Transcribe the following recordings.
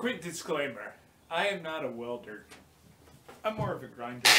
Quick disclaimer I am not a welder, I'm more of a grinder.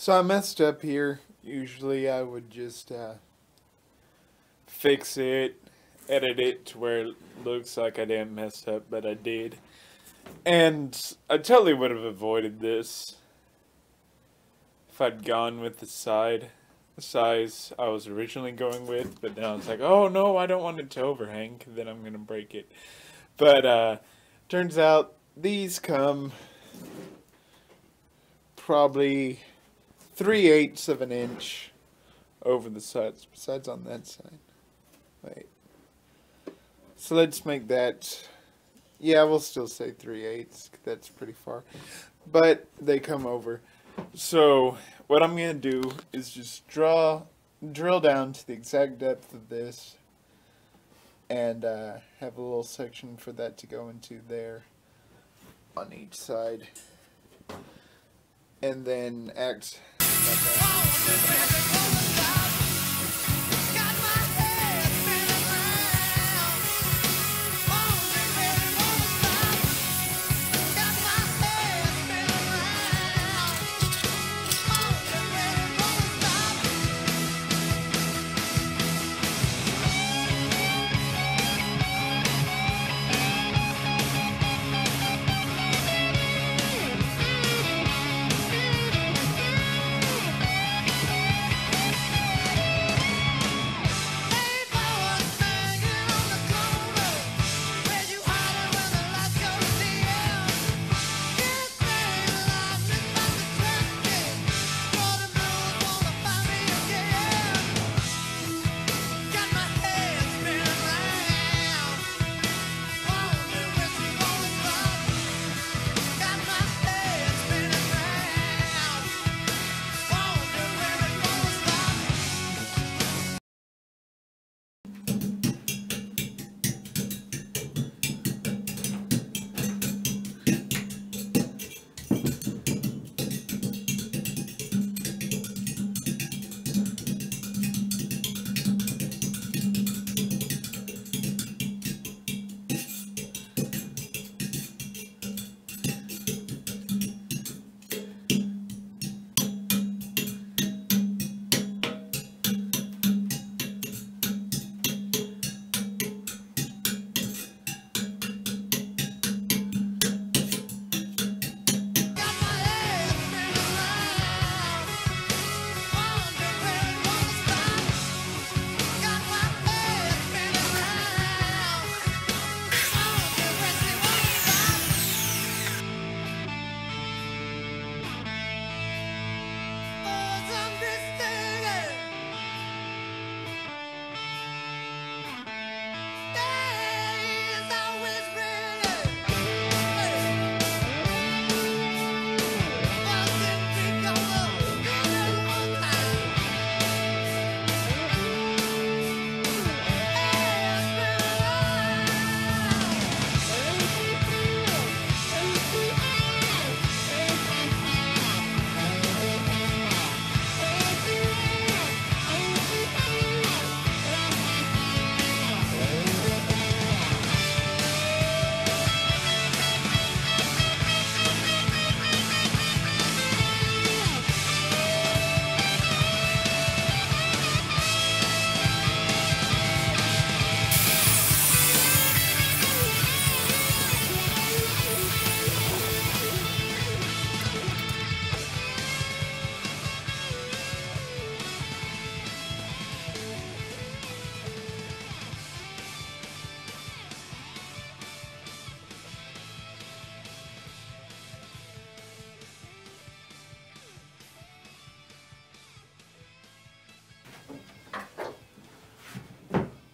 So I messed up here. Usually I would just uh, fix it, edit it to where it looks like I didn't mess up, but I did. And I totally would have avoided this if I'd gone with the side size I was originally going with, but now it's like, oh no, I don't want it to overhang, then I'm gonna break it. But uh, turns out these come probably three eighths of an inch over the sides, besides on that side. Wait. So let's make that, yeah, we'll still say three eighths, that's pretty far. But they come over. So what I'm going to do is just draw, drill down to the exact depth of this and uh, have a little section for that to go into there on each side and then act Oh, of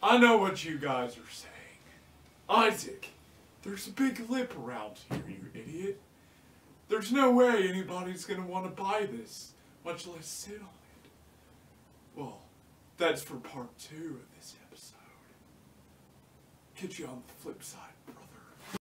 I know what you guys are saying. Isaac, there's a big lip around here, you idiot. There's no way anybody's gonna want to buy this, much less sit on it. Well, that's for part two of this episode. Catch you on the flip side.